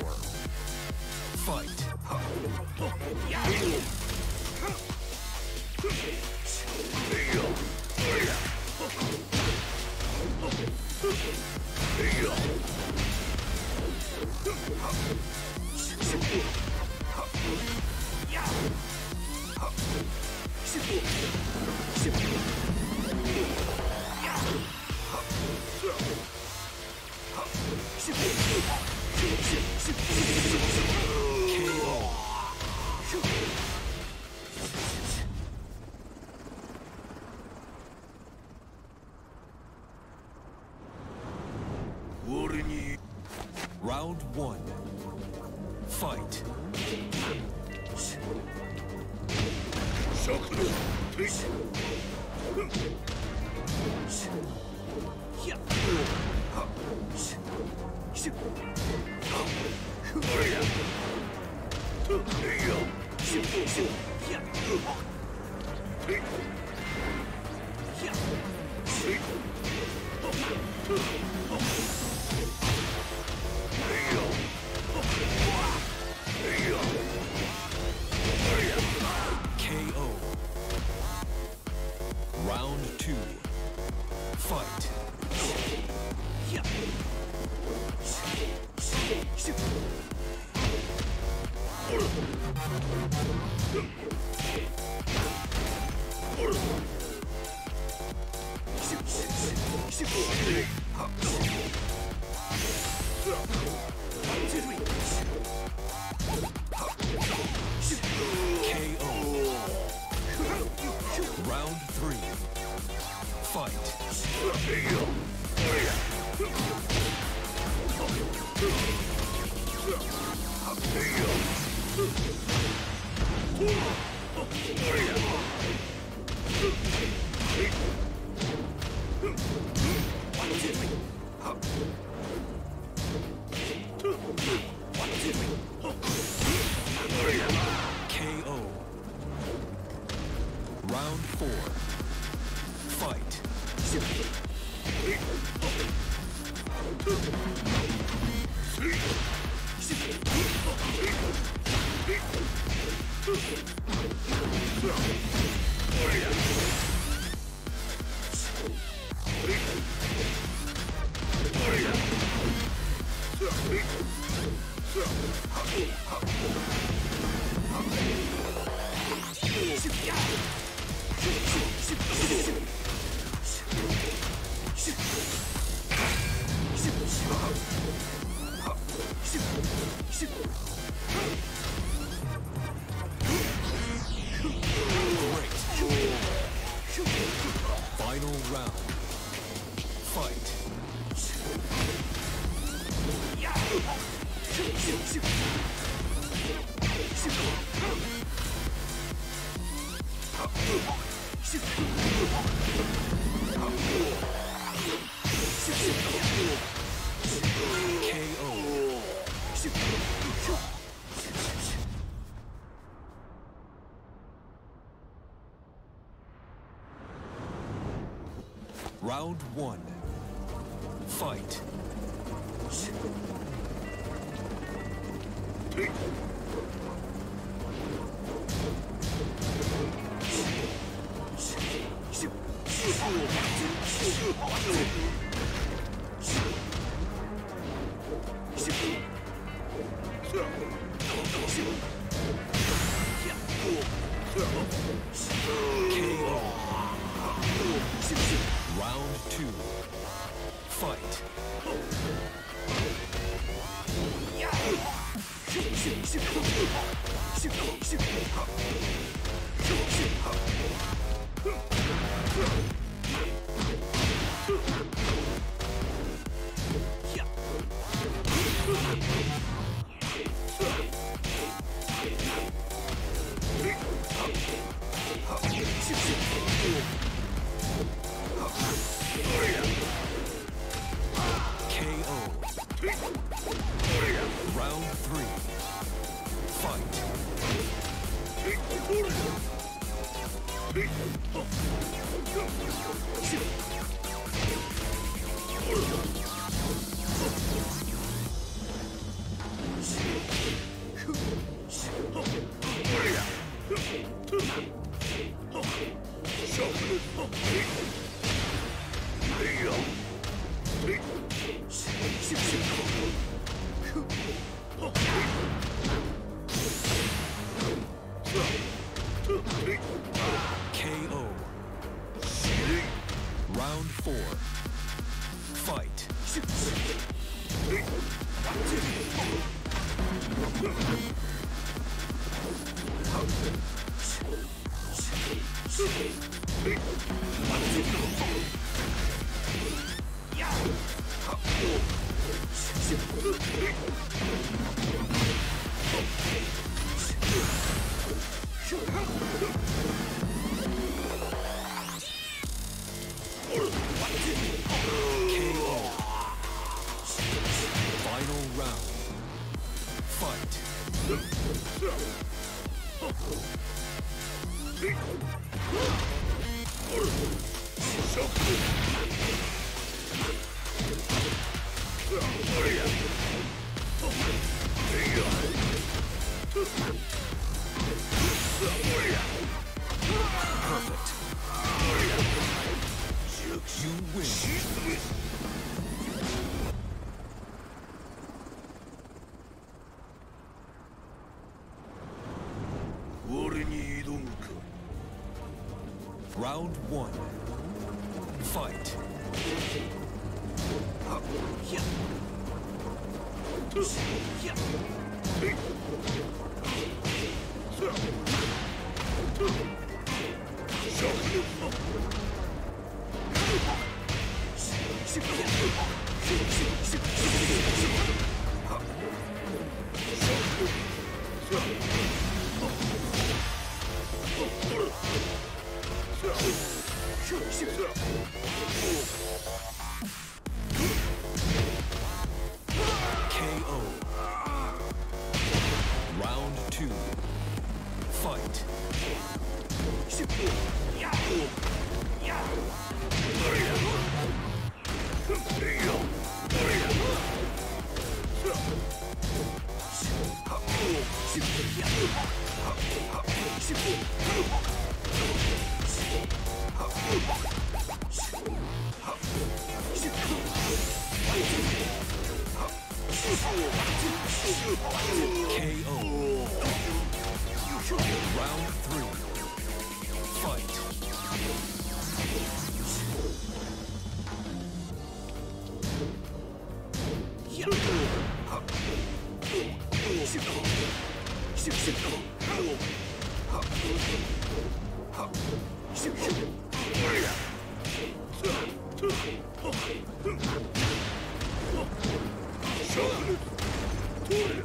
four. Round two. Fight. Fight.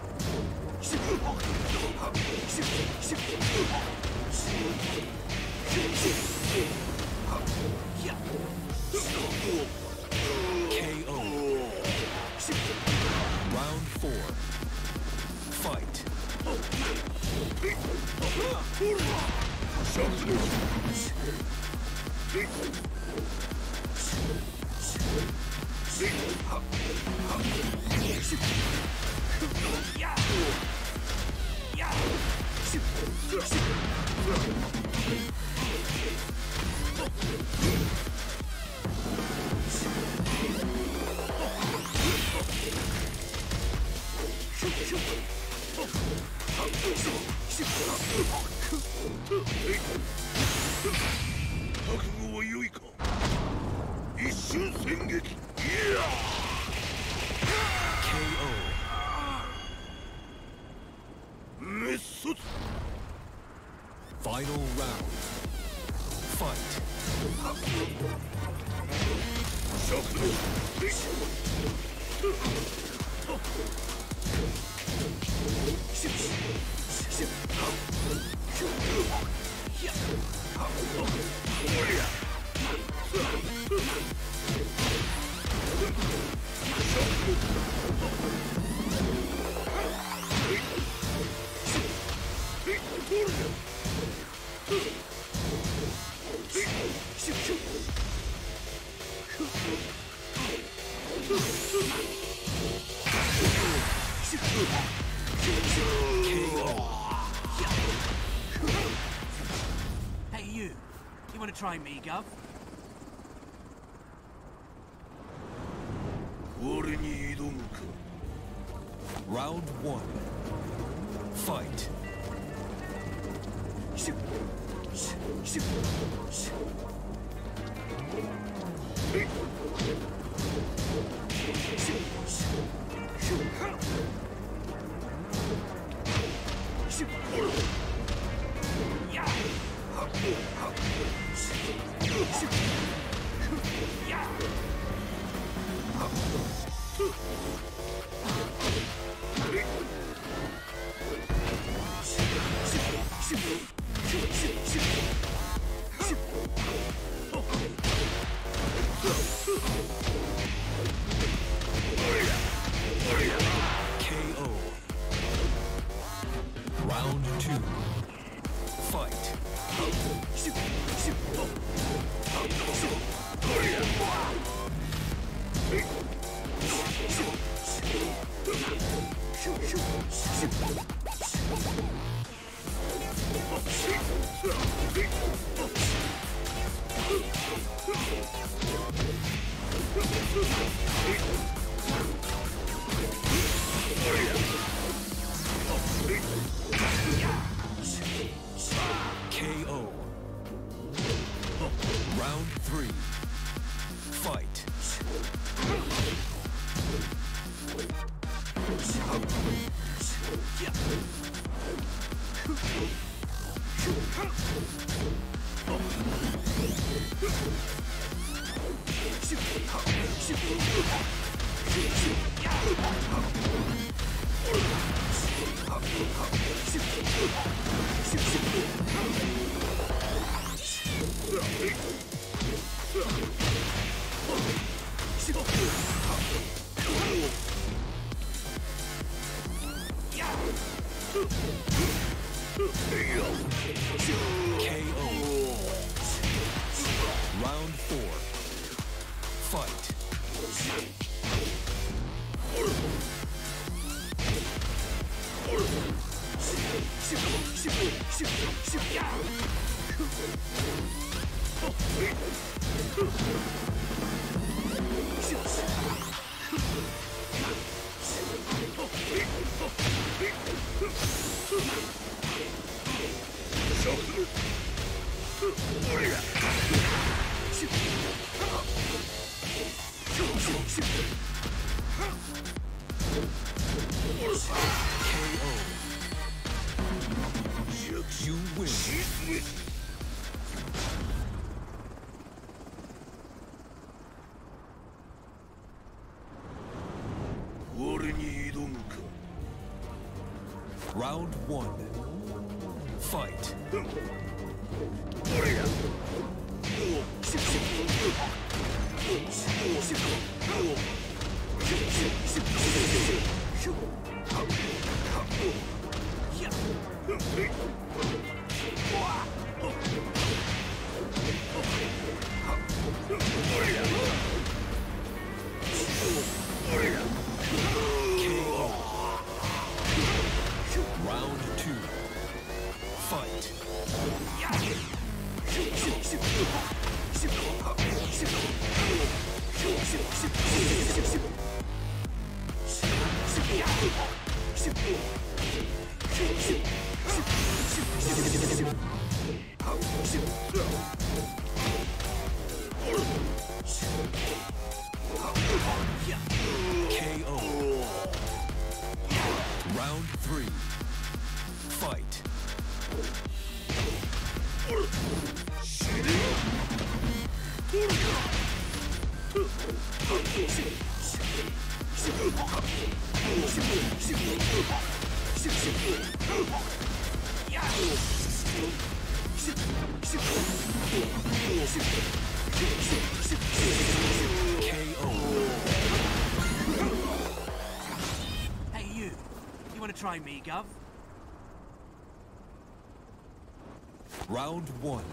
Round Fight. KO. Gov? Round one.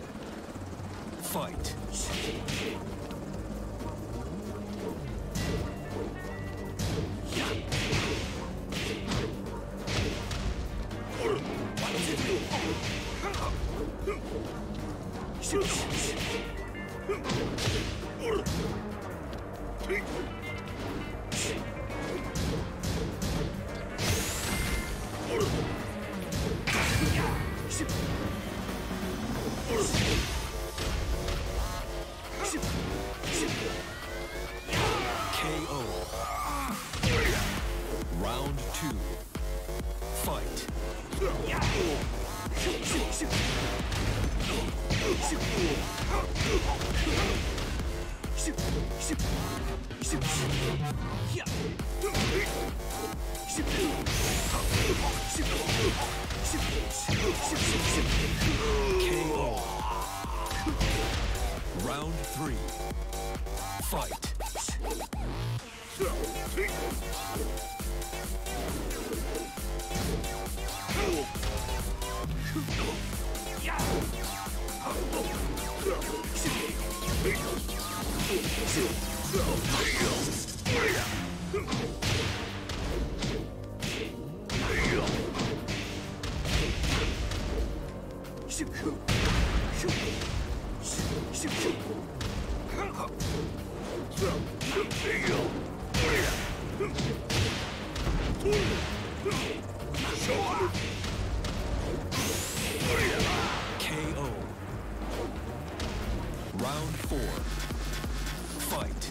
Round four. Fight.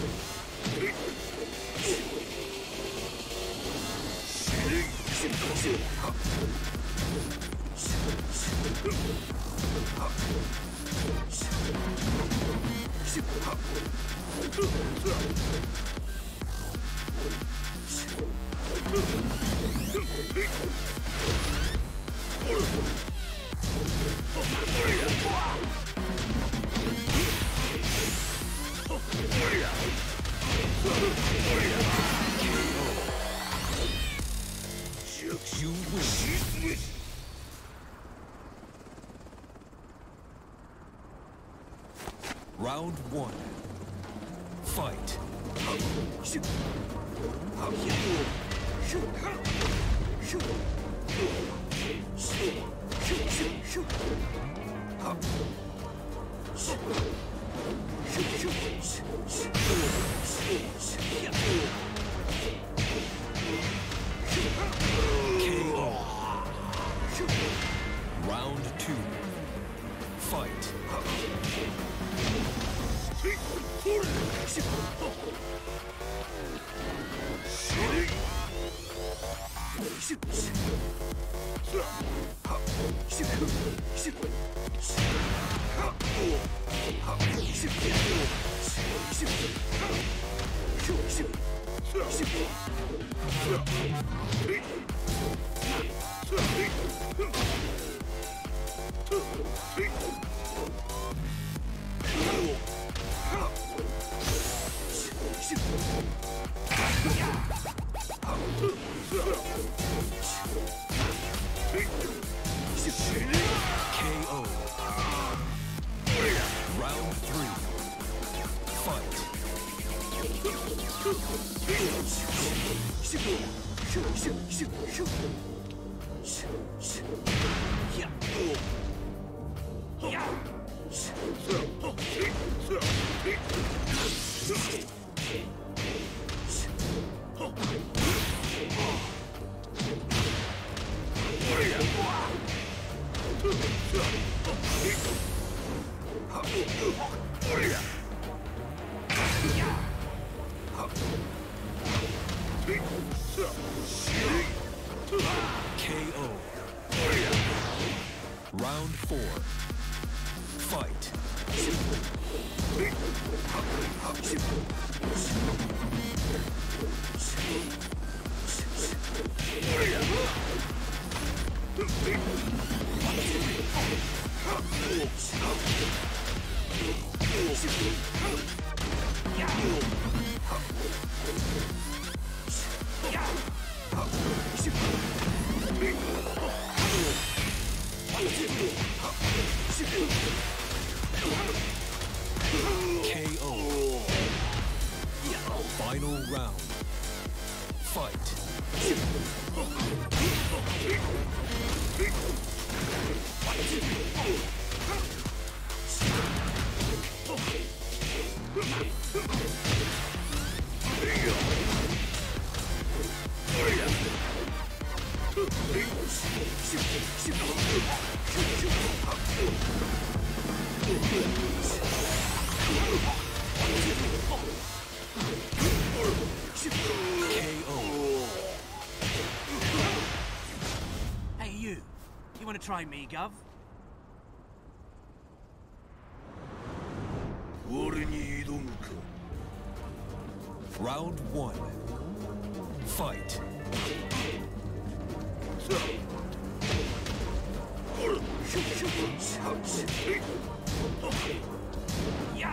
try me, Gov? Round one. Fight. Yeah.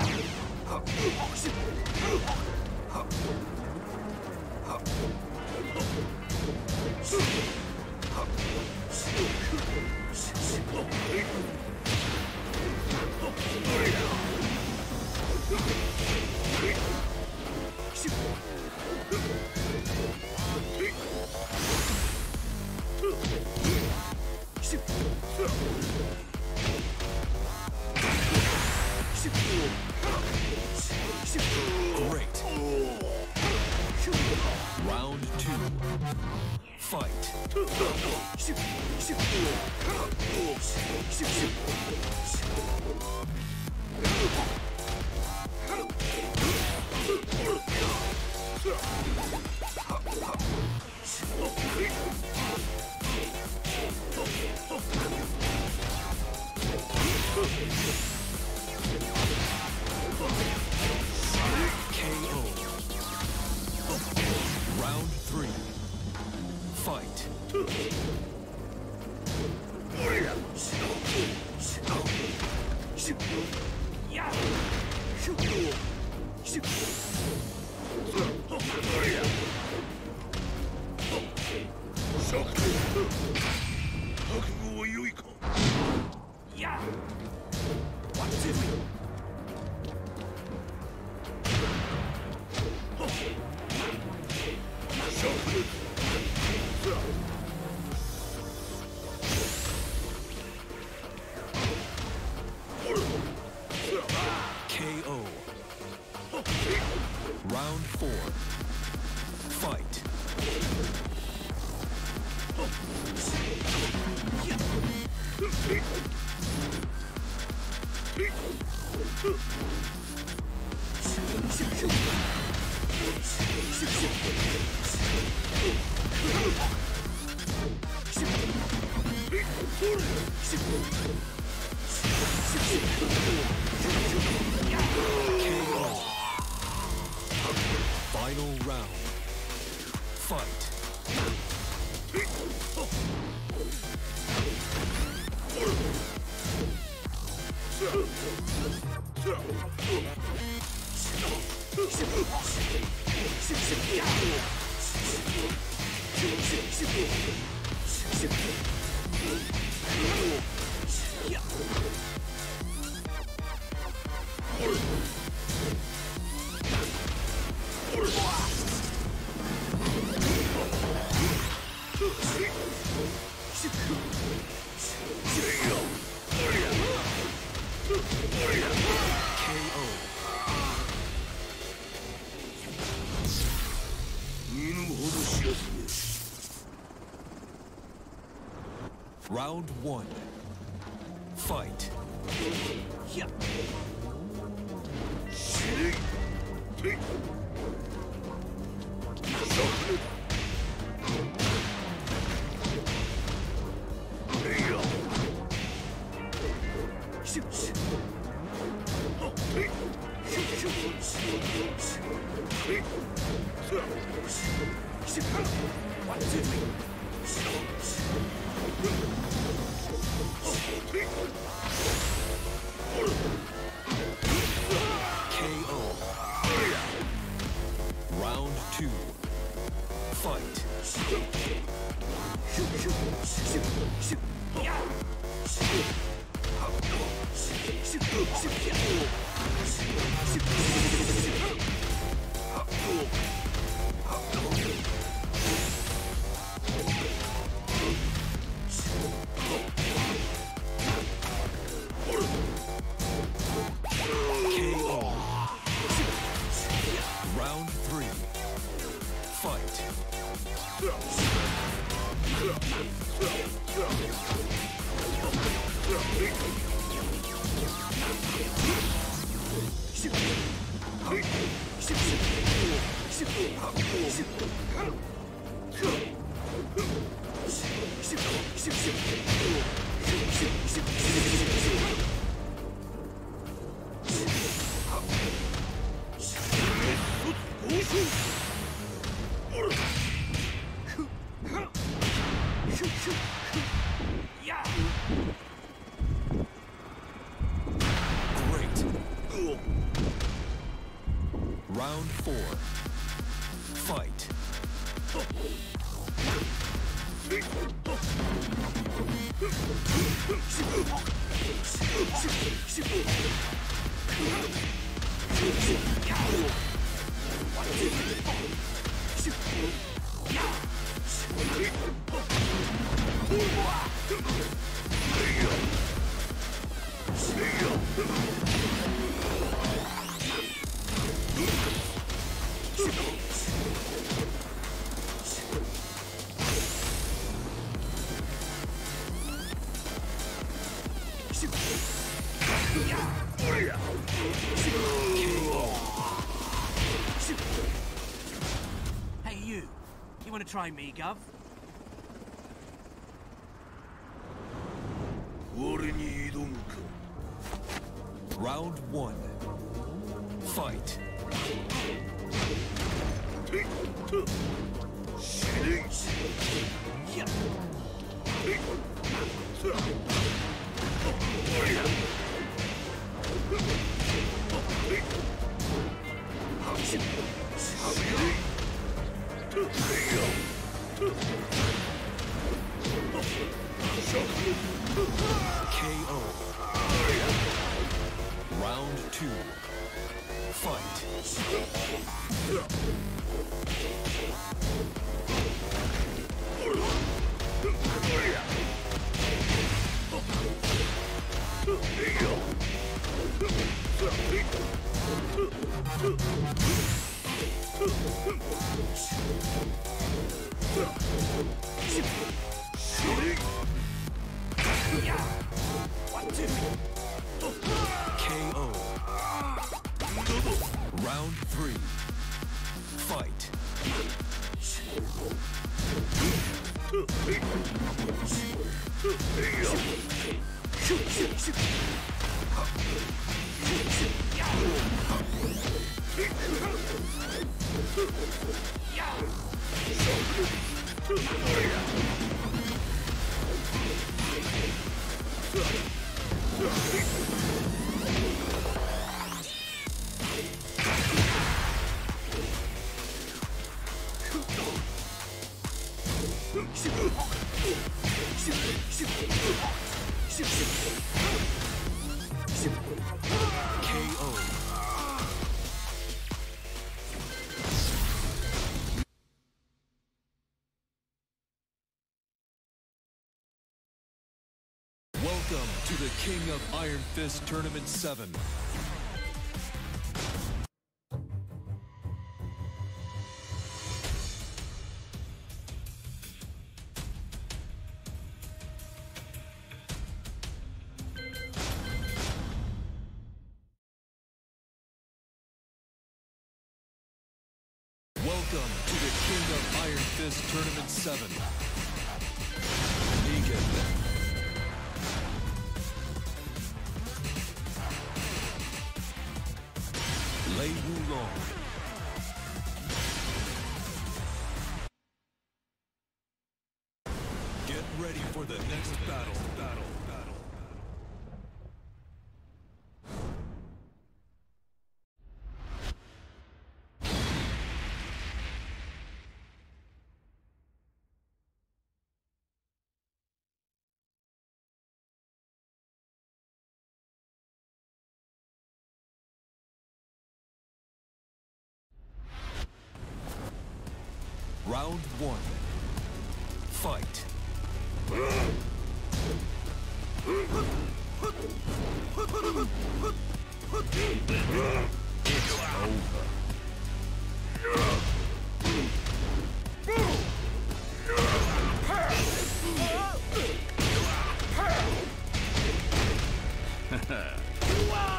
Round one. try me, Gov. Round one. Fight. King of Iron Fist Tournament 7. Welcome to the King of Iron Fist Tournament 7. Negan. Round one. Fight. It's over.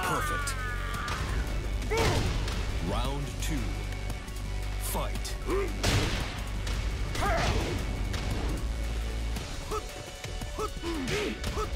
Perfect. Round two. Fight. Put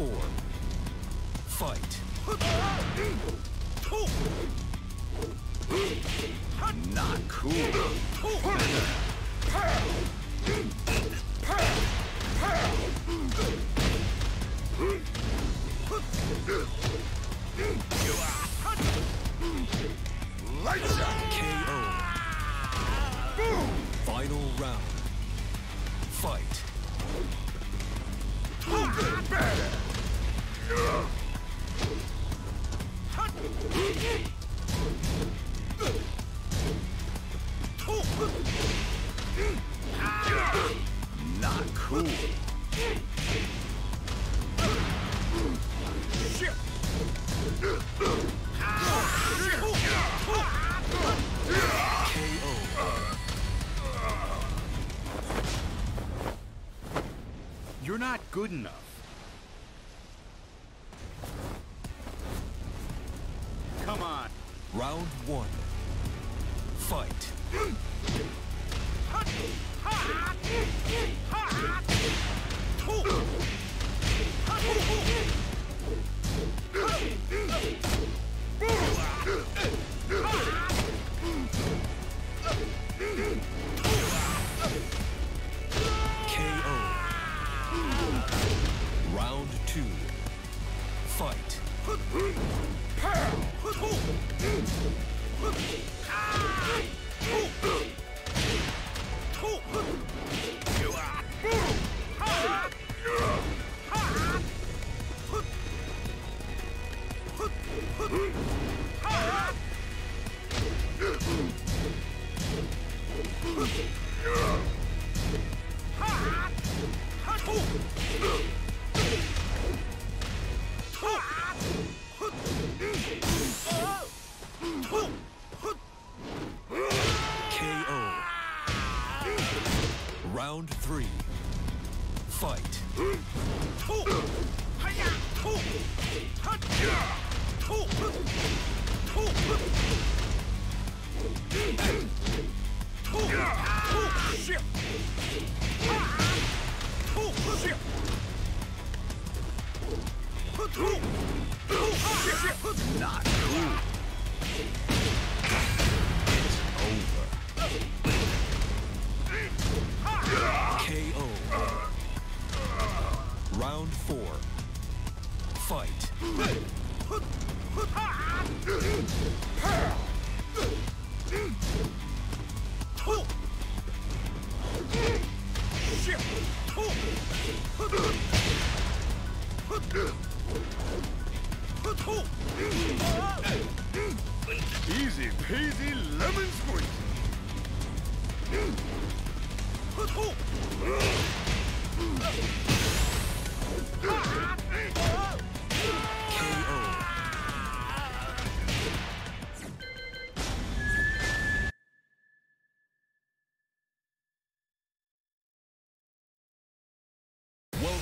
four. Fight. Not cool. KO. Final round. Fight.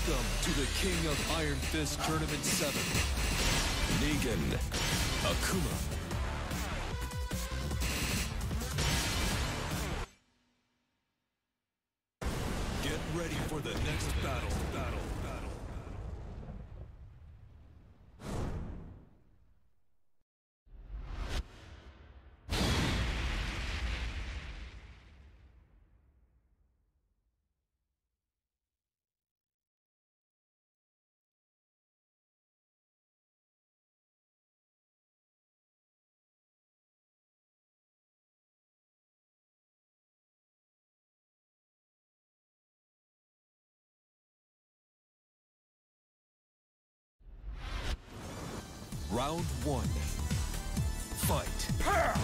Welcome to the King of Iron Fist Tournament 7. Negan Akuma Round one. Fight. Pow!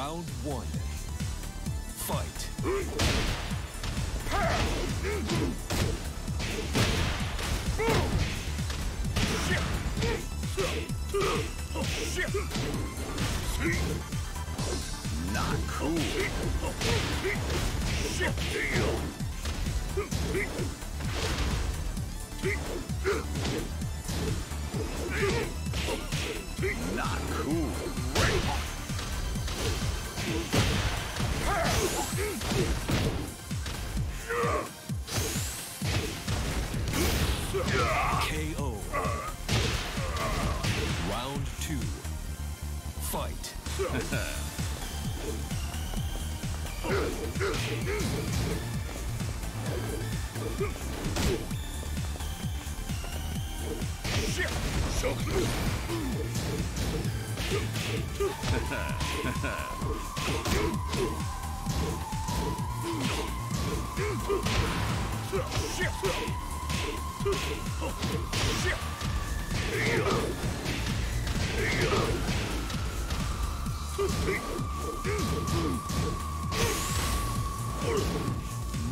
Round one. Fight.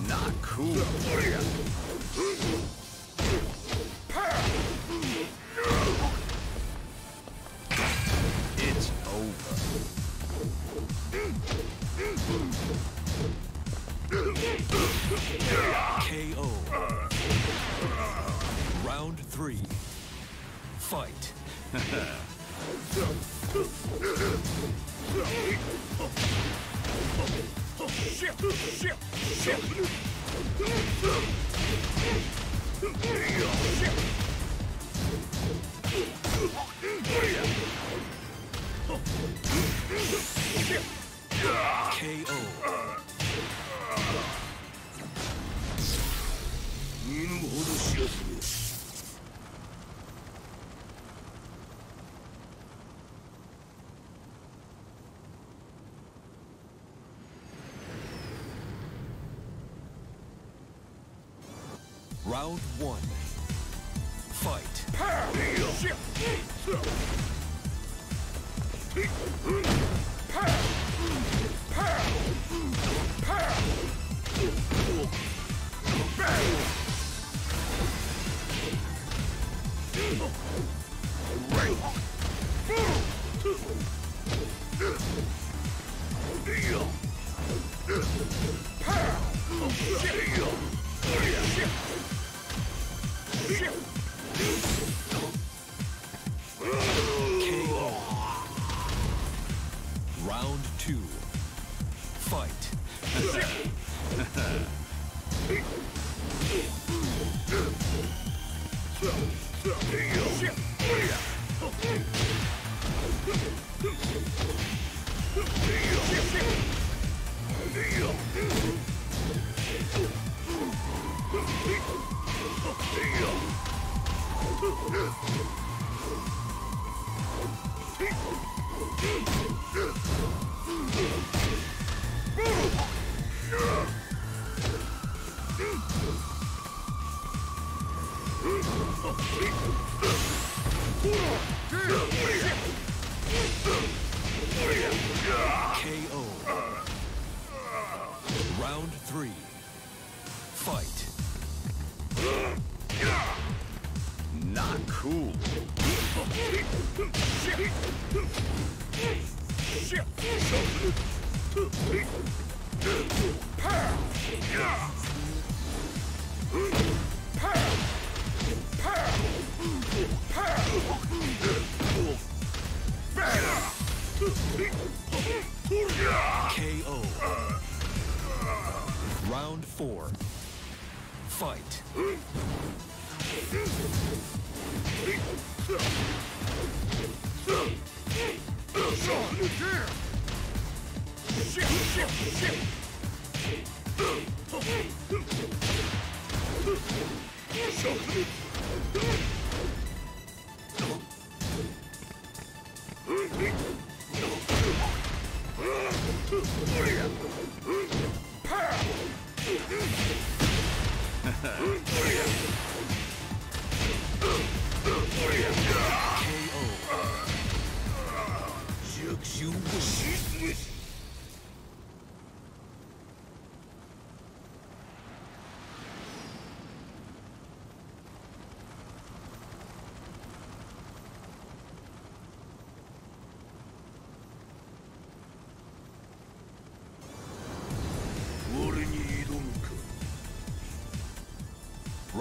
Not cool.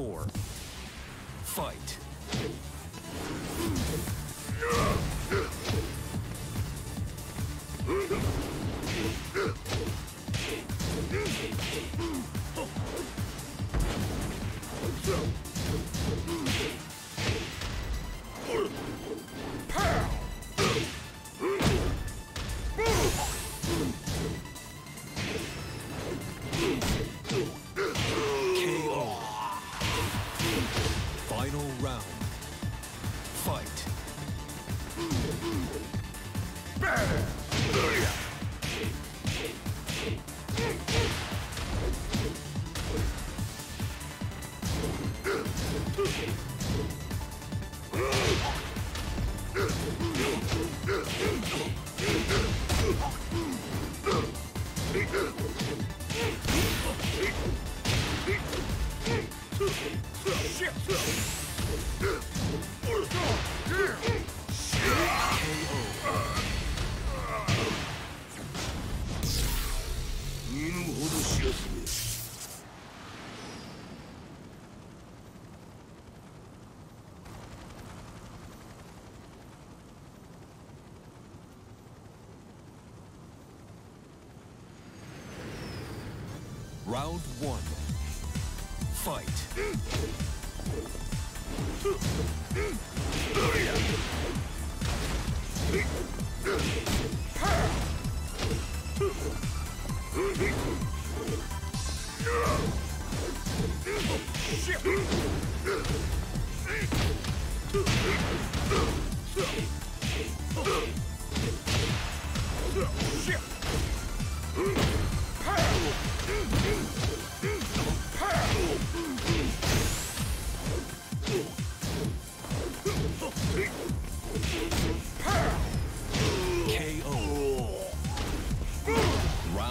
four.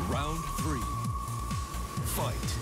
Round three. Fight.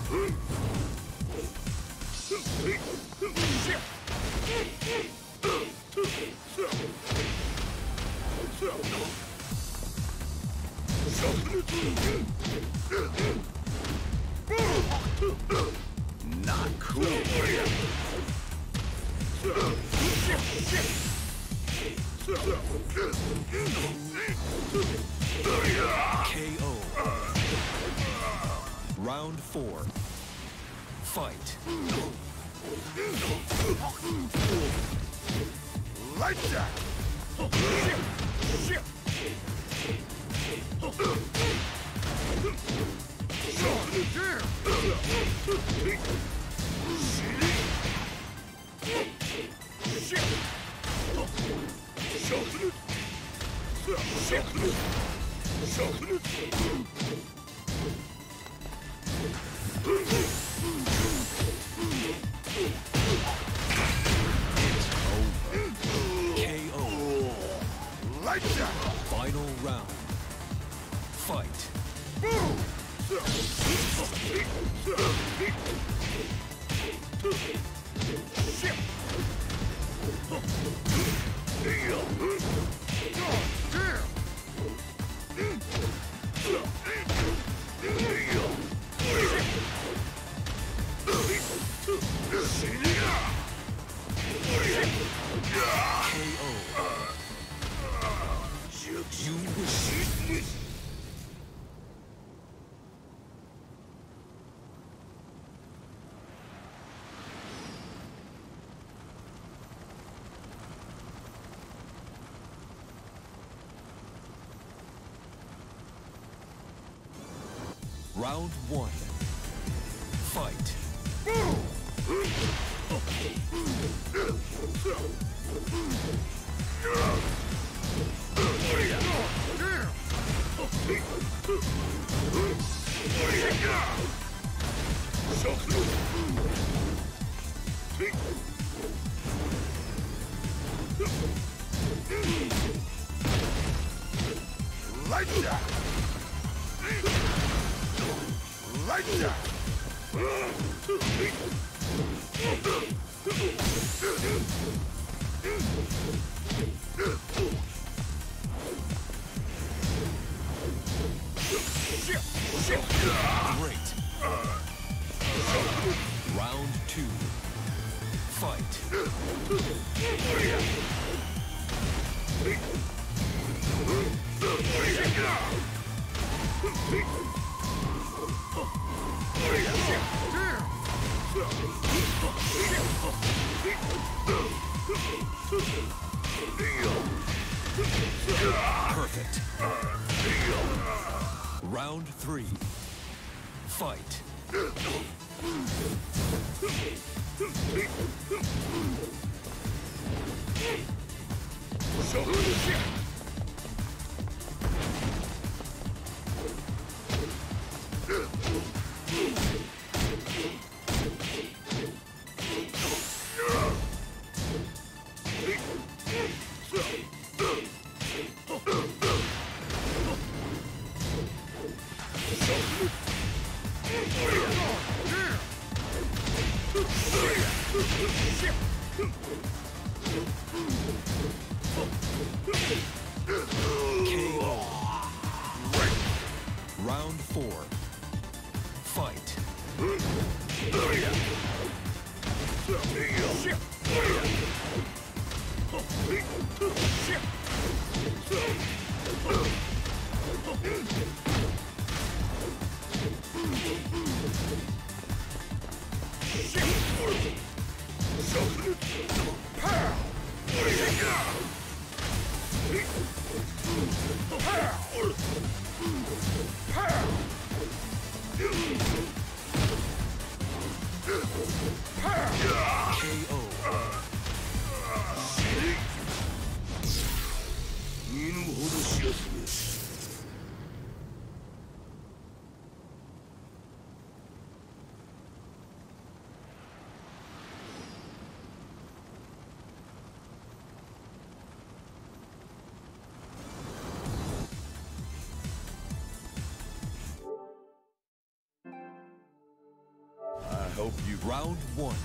Hope you Round one.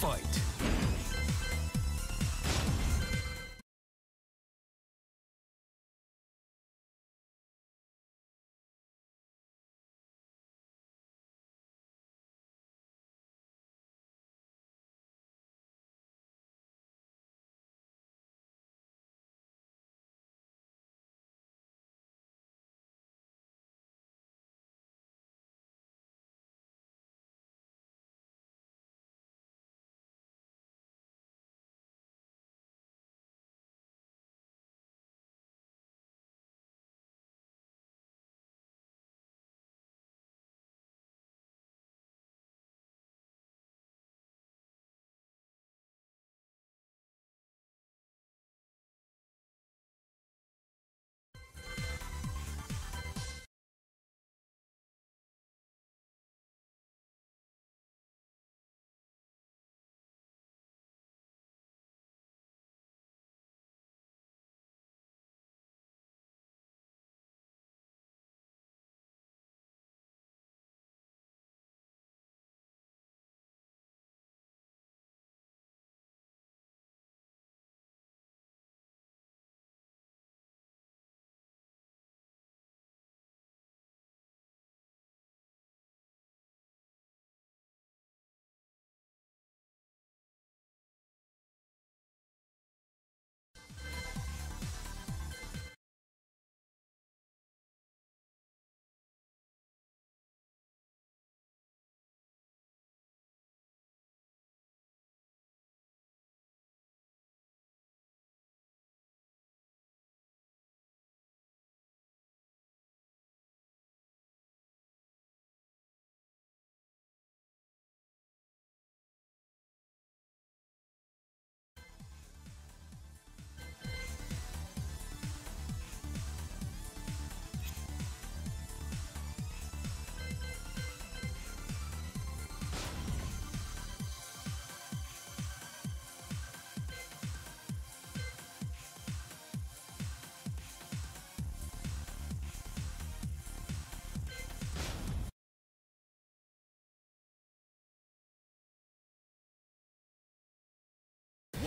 Fight.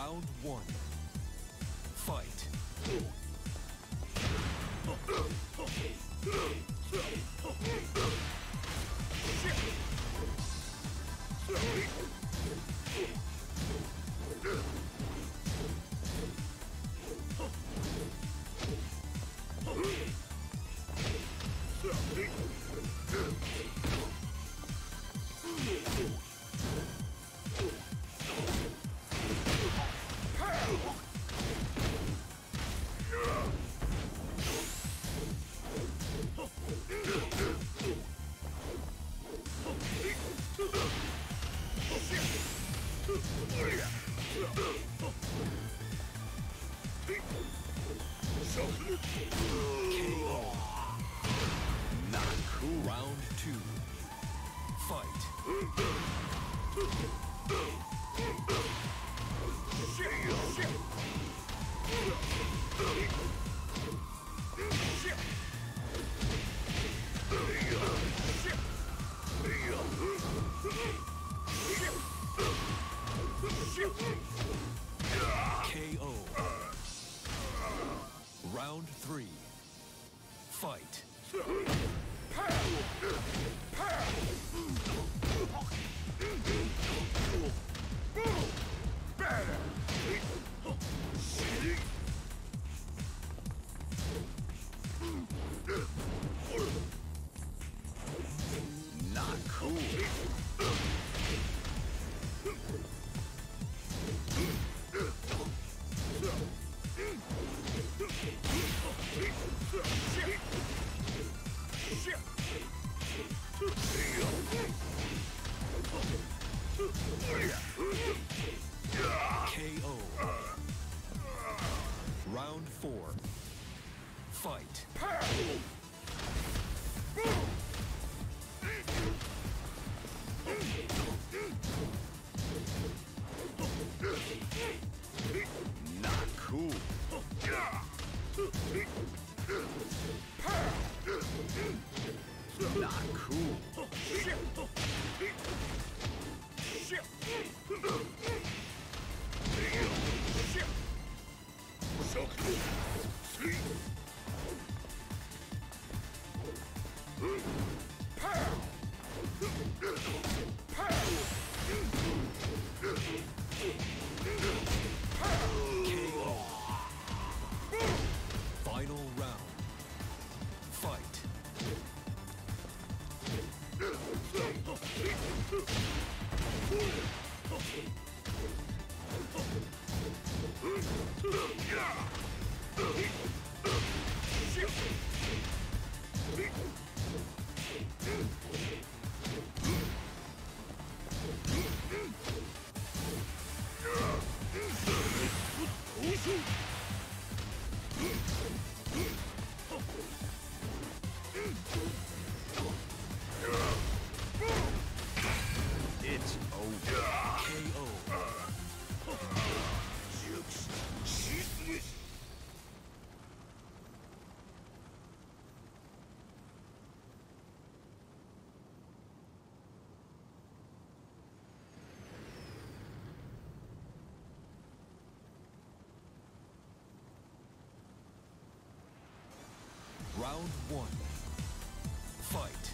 Round one. Fight. Round one. Fight.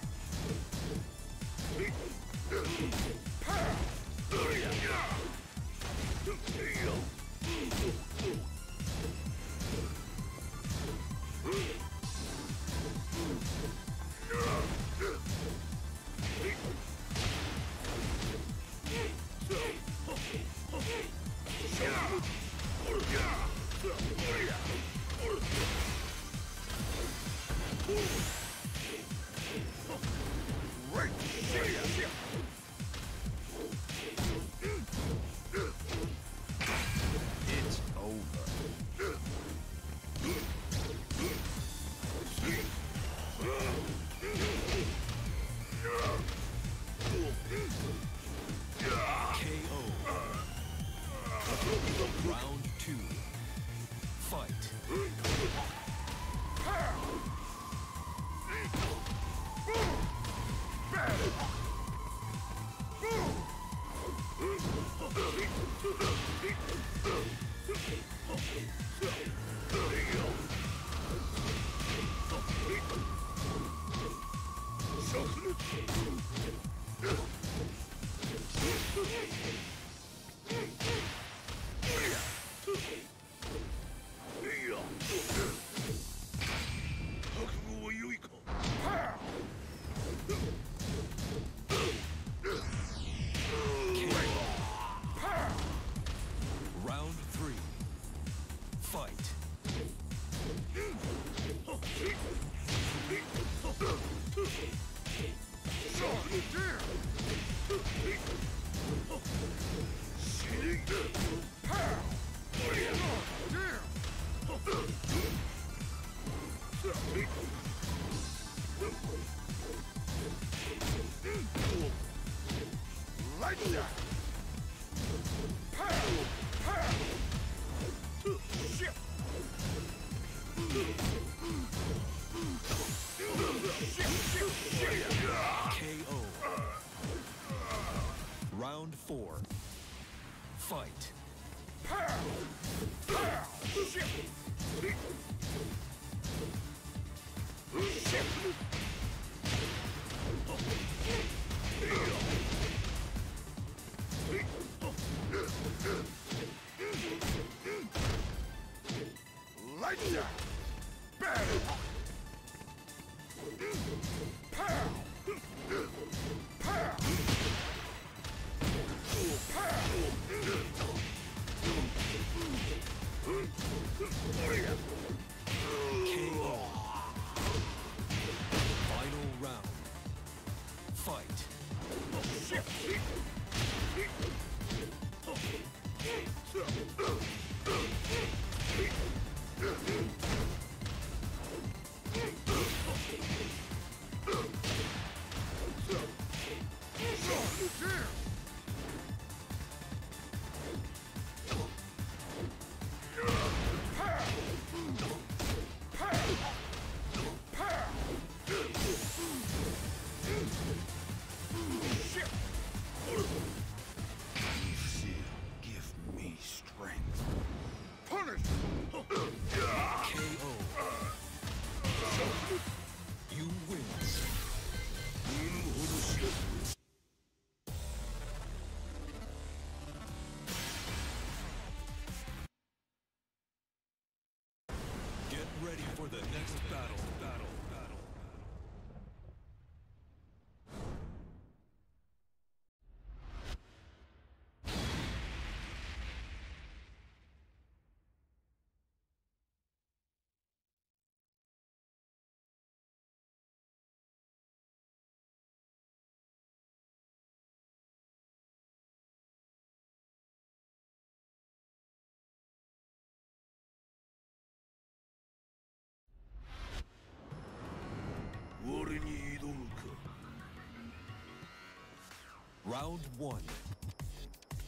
Round one.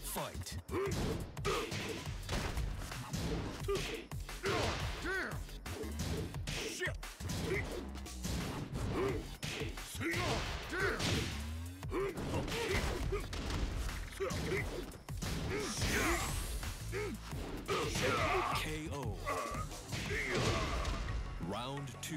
Fight. Damn! Shit! KO. Round two.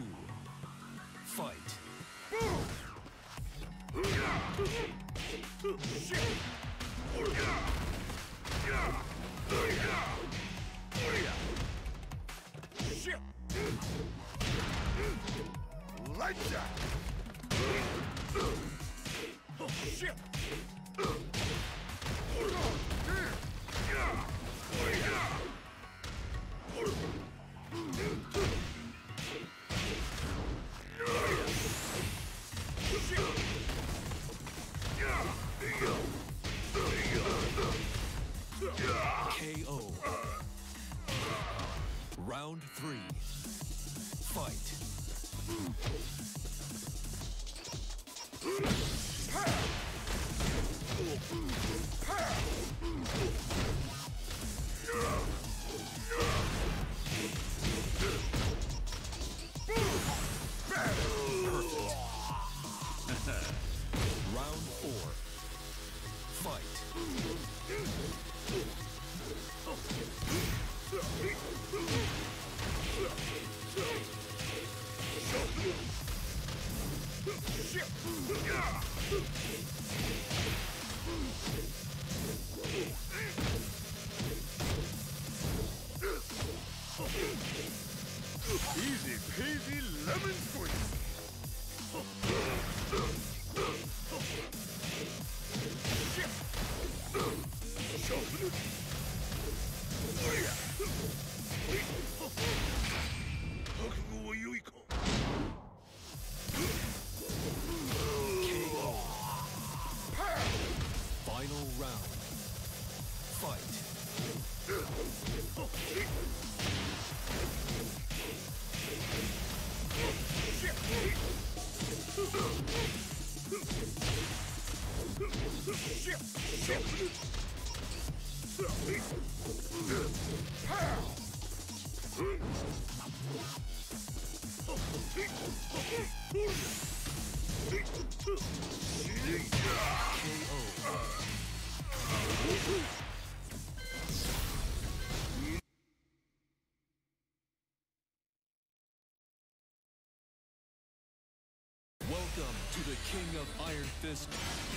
King of Iron Fist,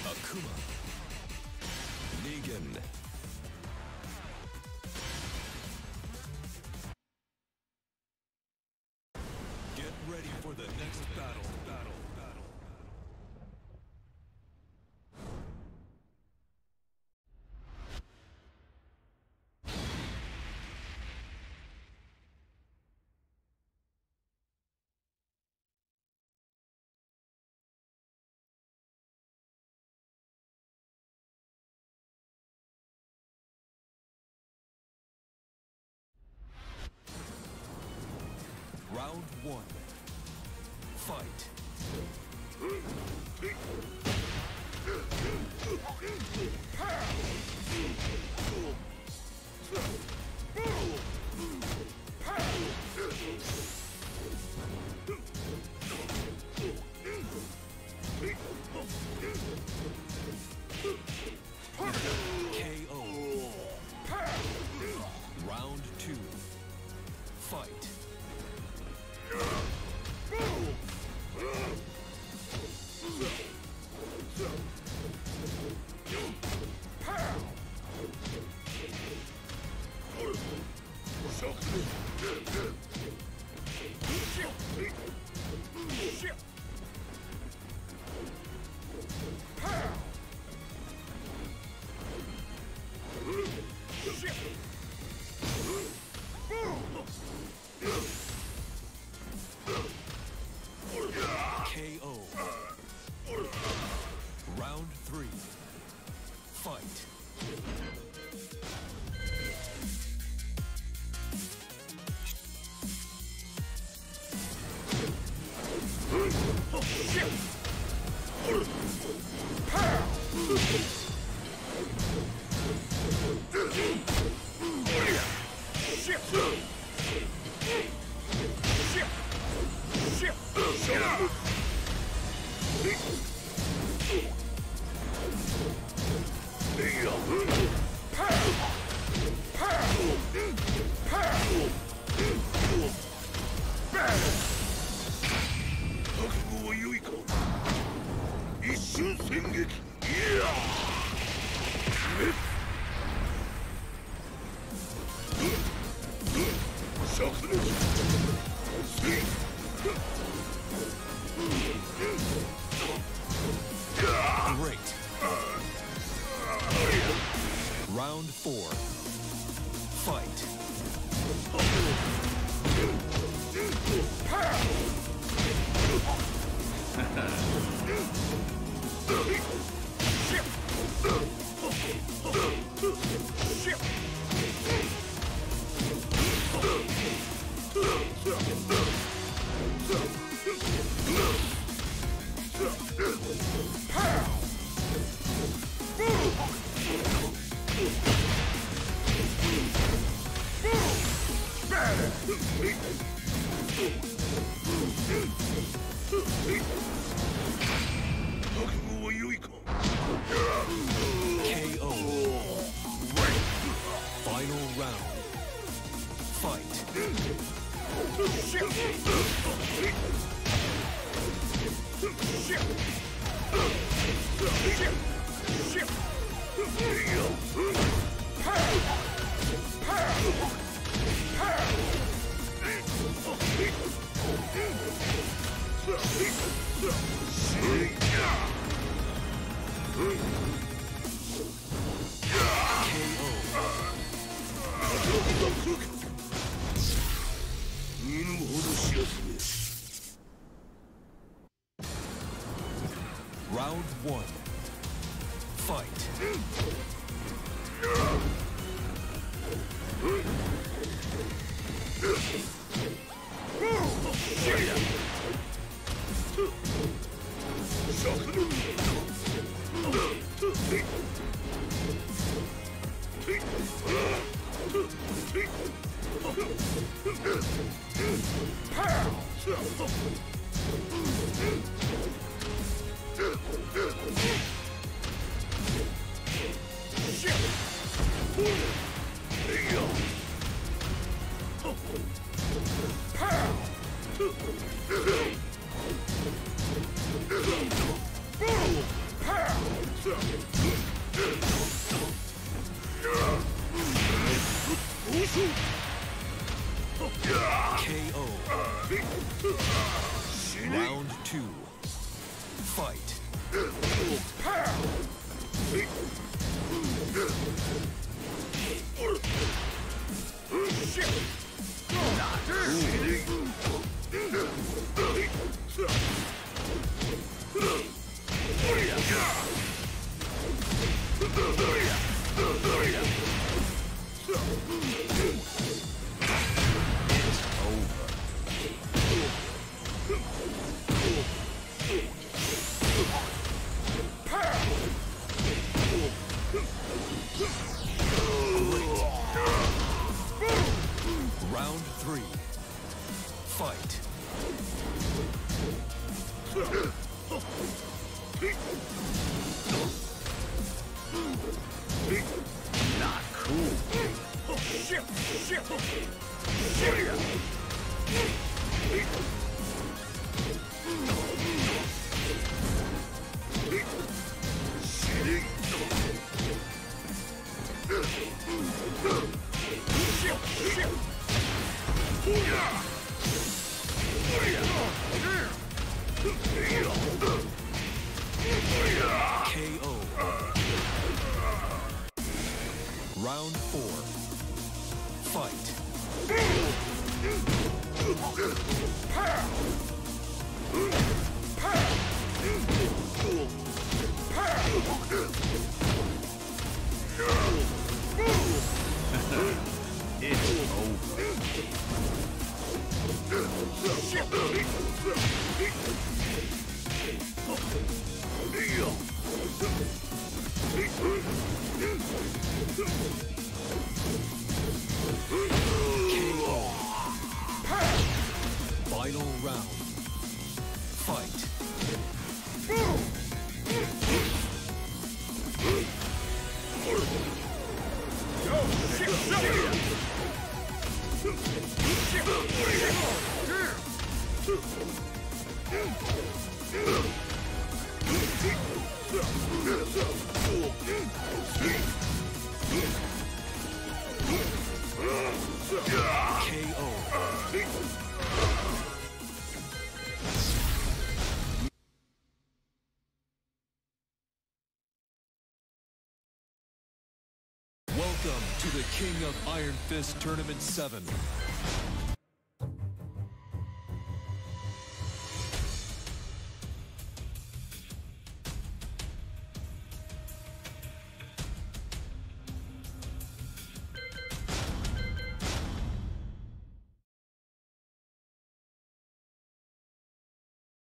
Akuma. One. Fight. The King of Iron Fist Tournament 7.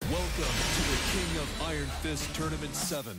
Welcome to the King of Iron Fist Tournament 7.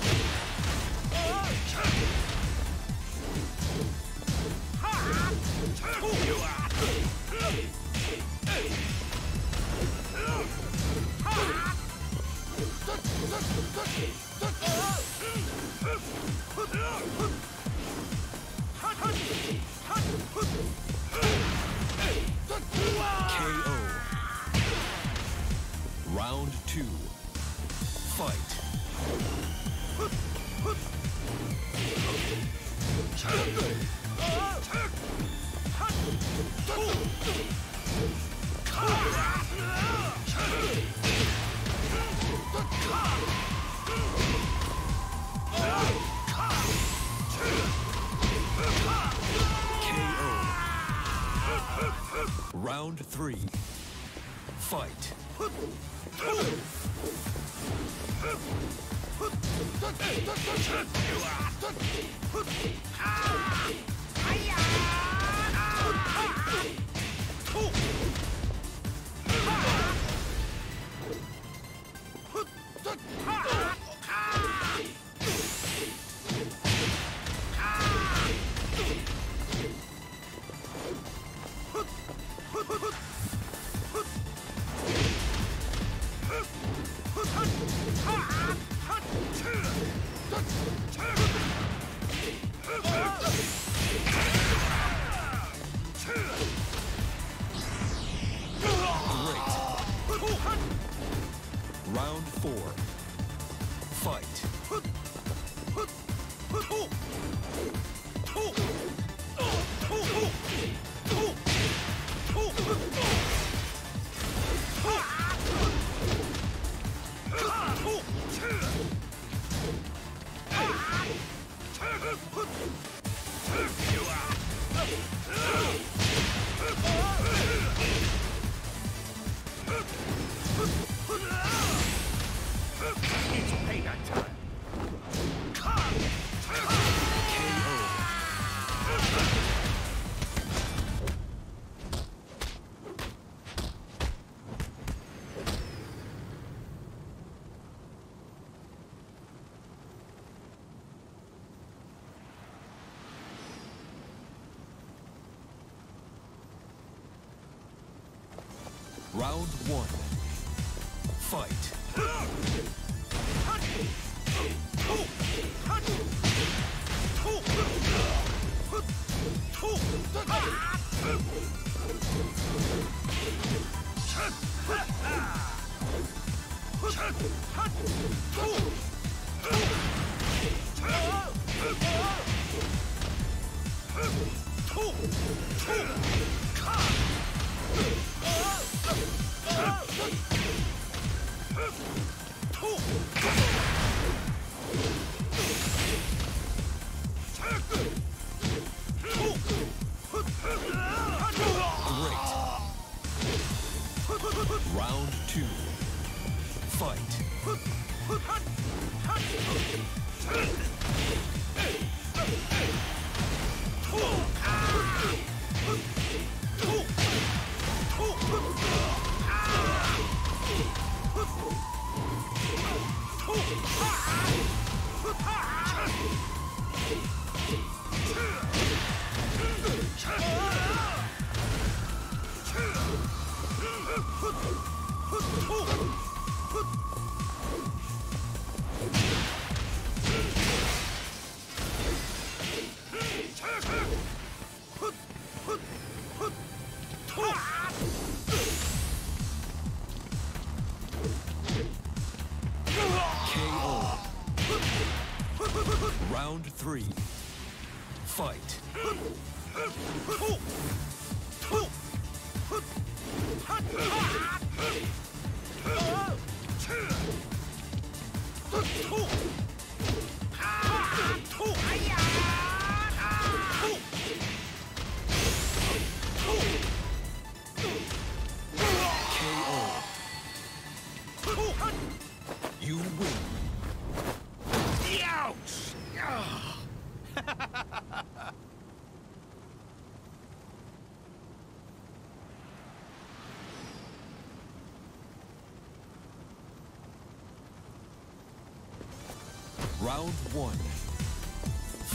Round one.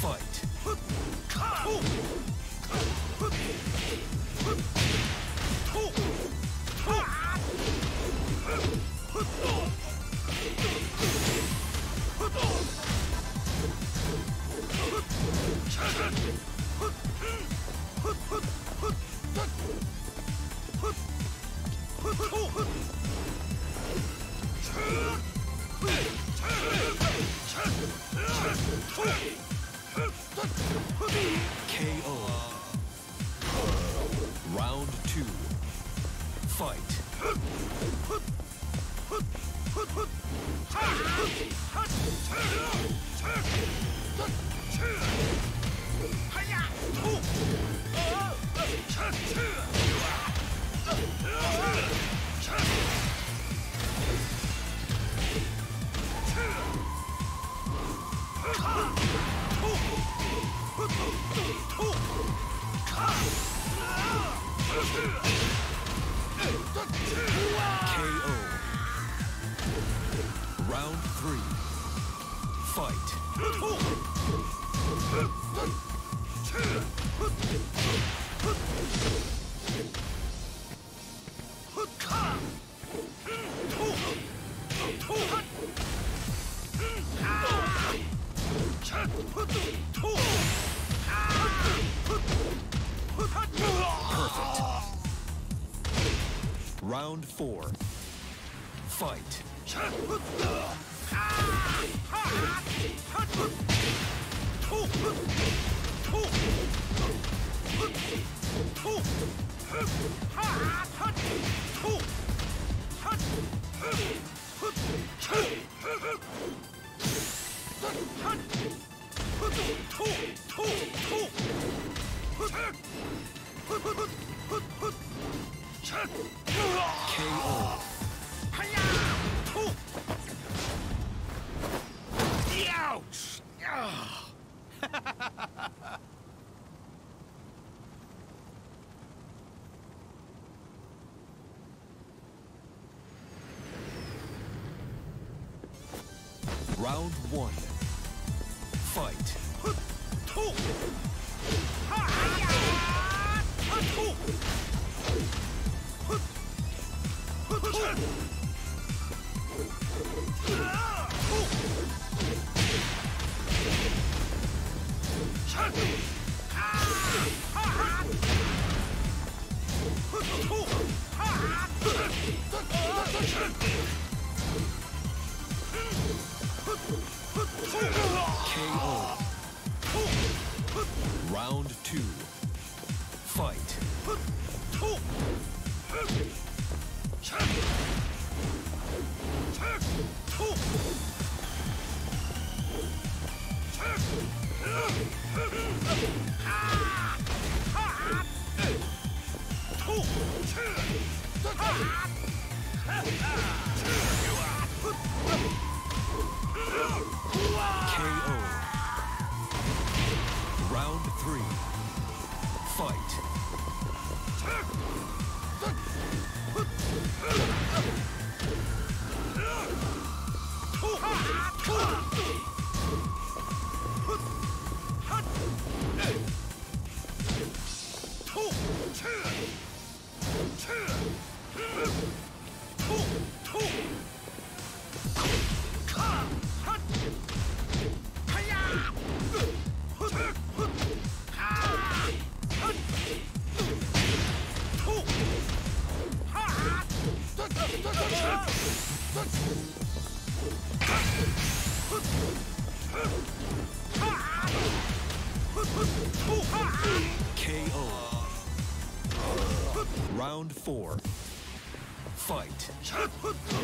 Fight. Four. です。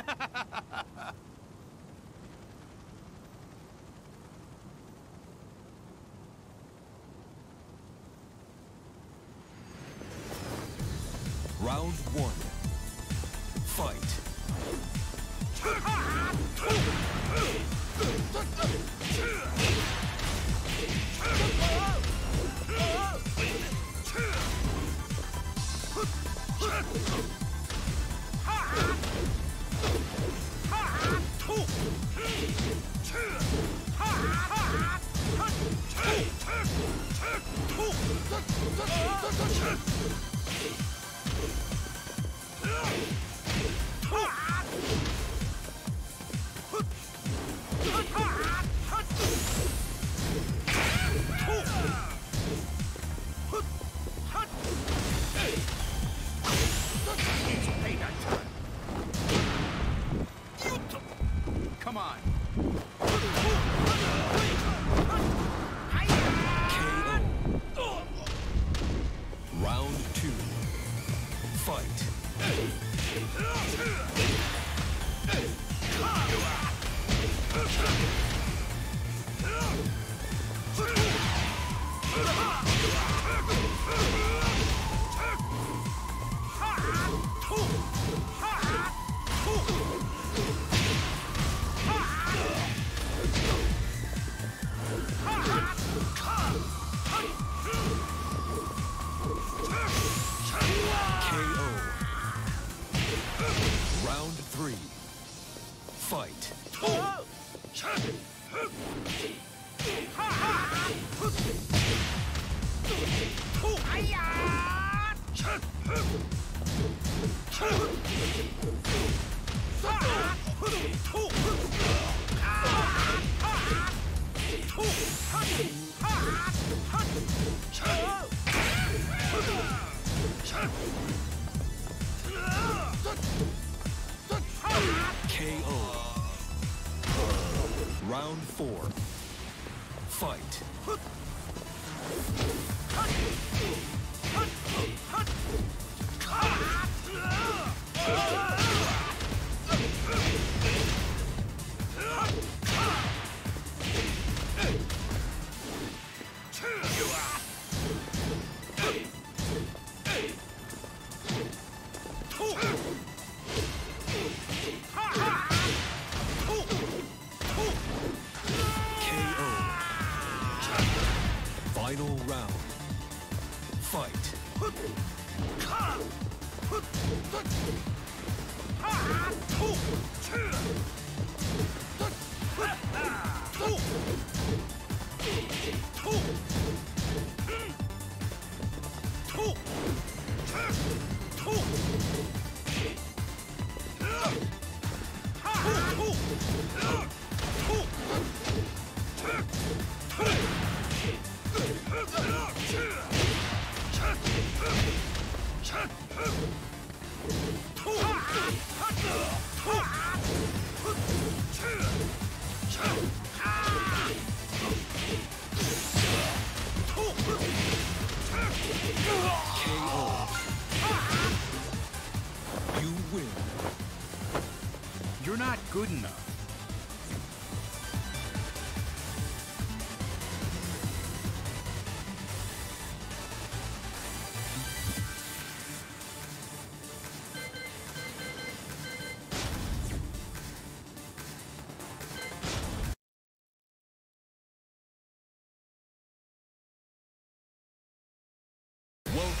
Round one. Fight.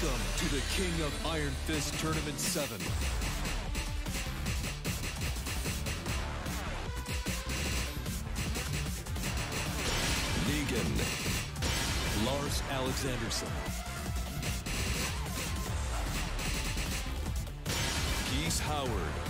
Welcome to the King of Iron Fist Tournament 7. Negan. Lars Alexandersson. Geese Howard.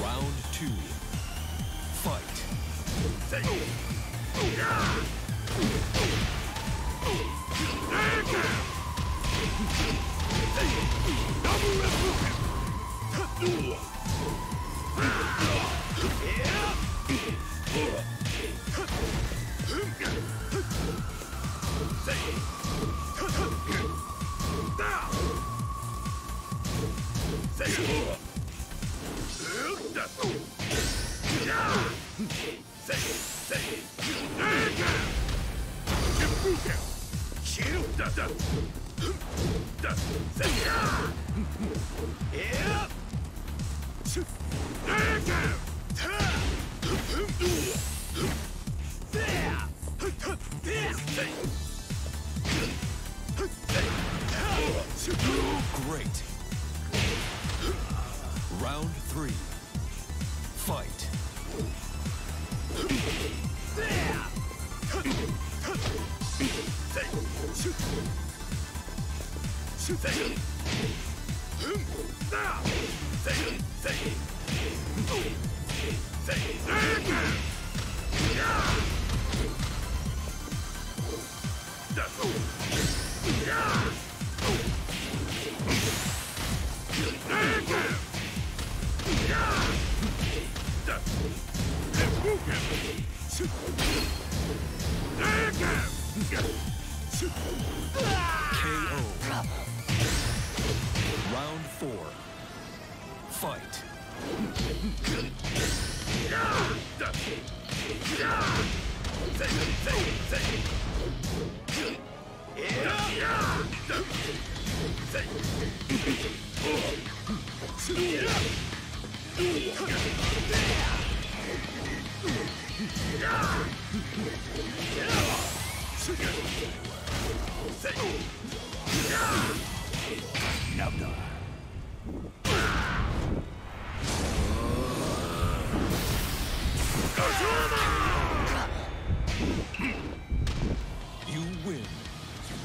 Round two. Fight.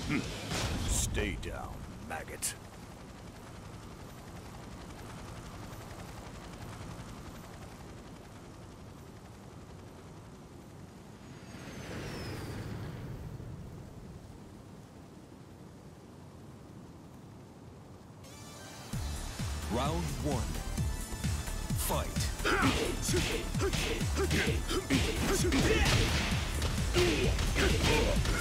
Win. Stay down, maggot. Round one. Fight.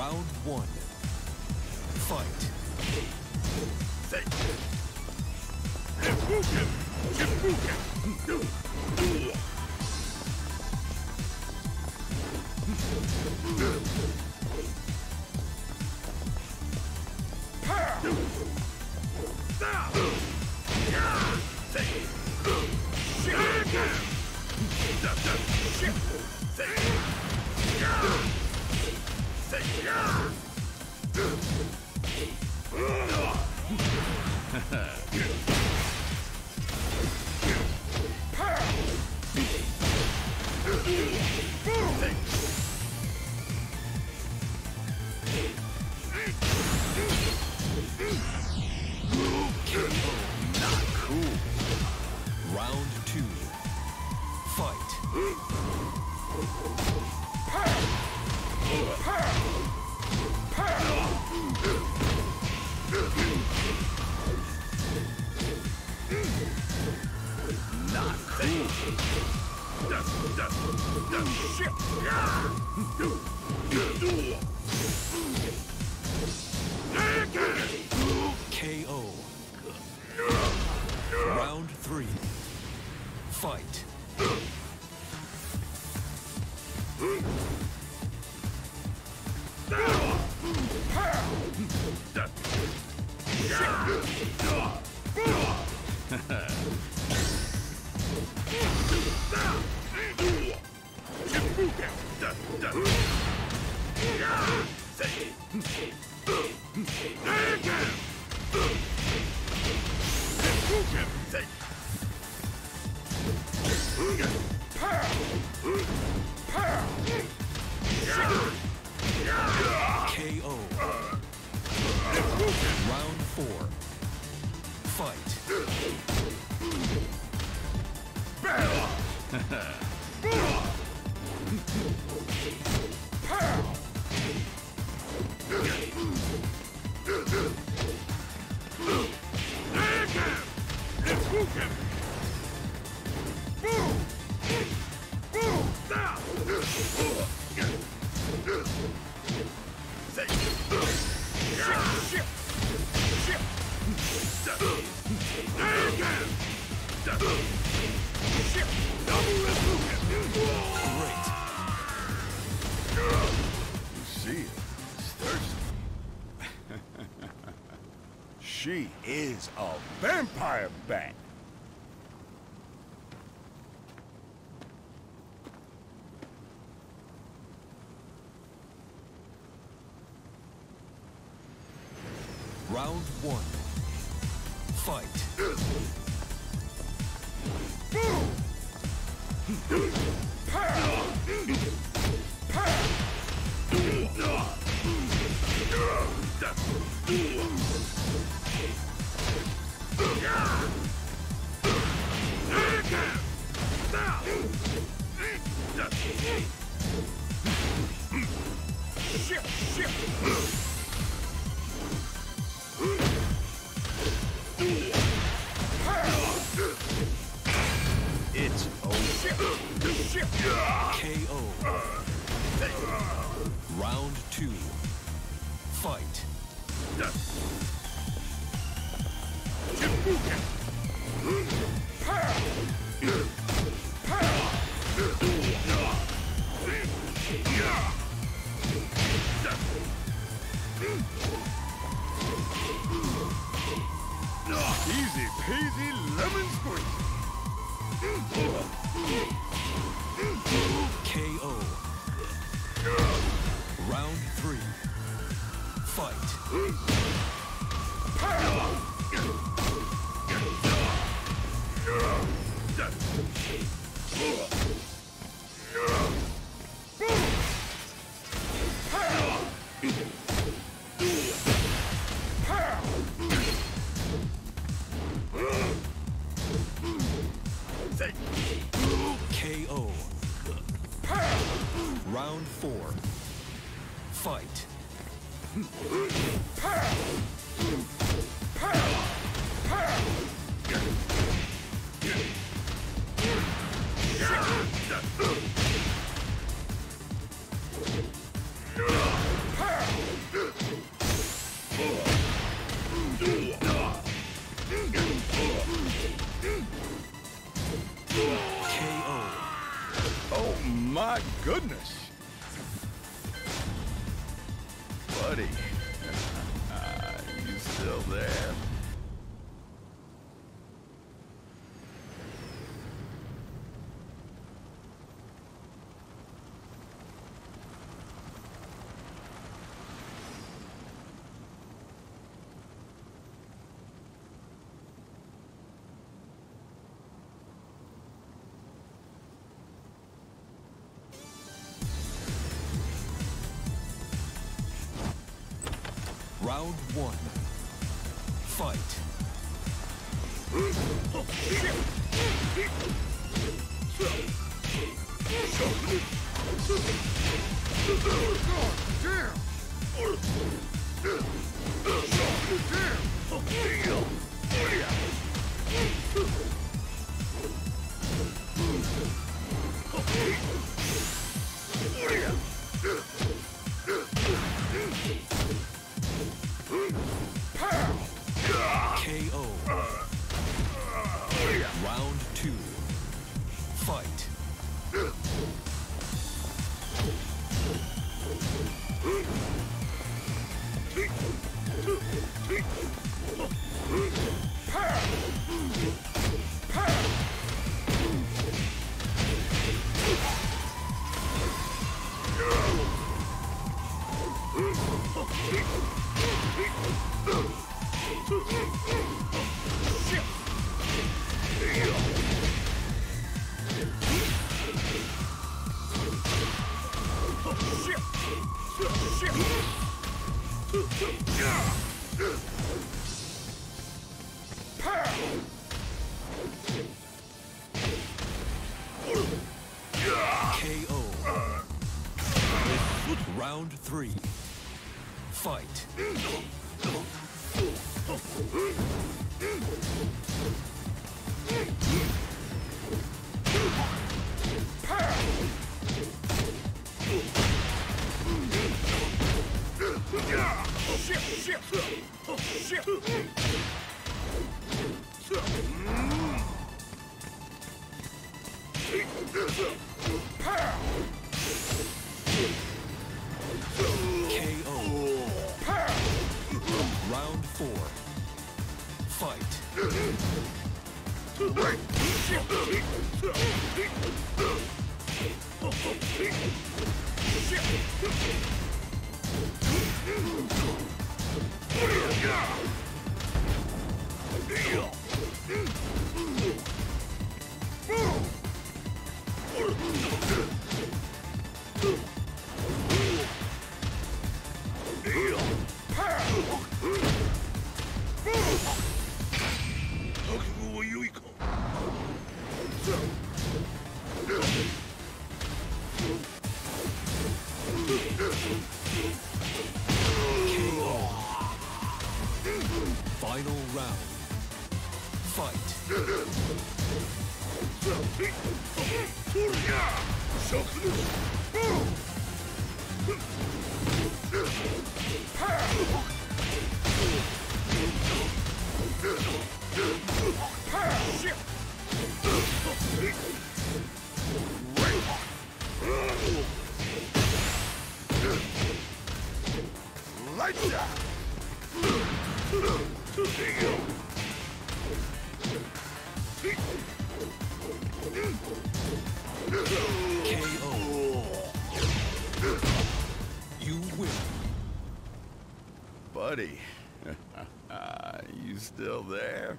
Round one. Fight. Round one. Fight. KO. Buddy. you still there?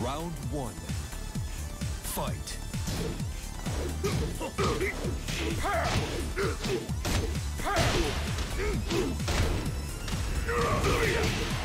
Round one. Fight.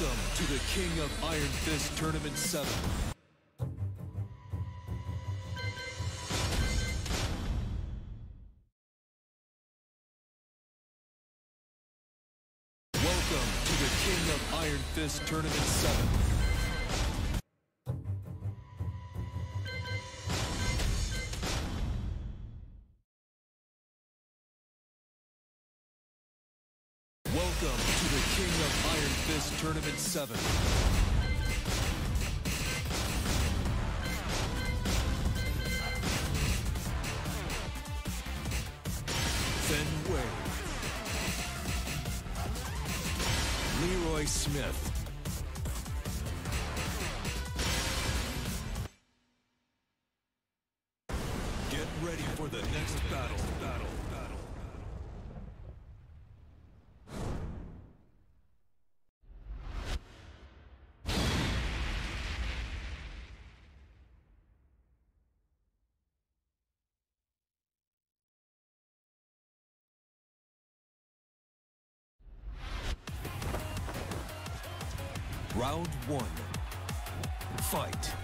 Welcome to the King of Iron Fist Tournament 7. Welcome to the King of Iron Fist Tournament 7. 7. Feng. Leroy Smith. Round one. Fight.